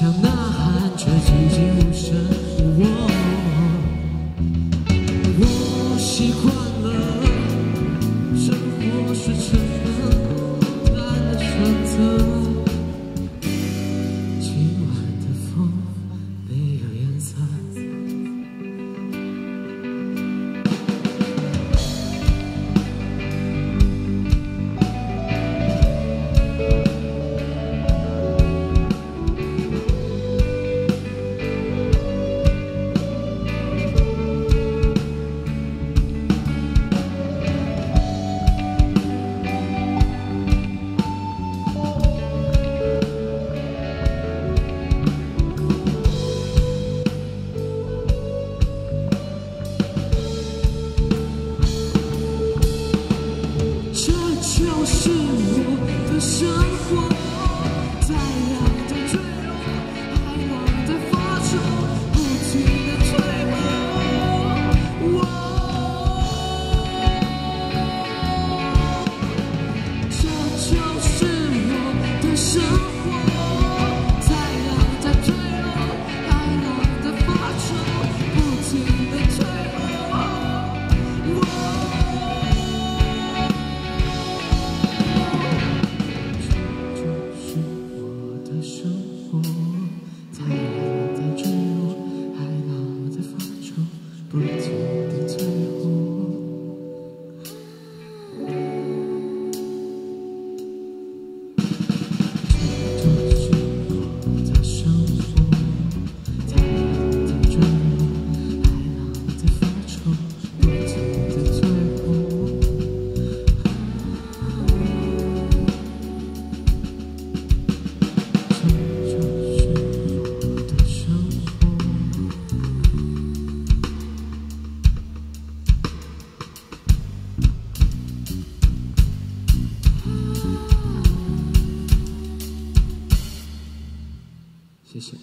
我是我的生活，Kurzu. 谢谢。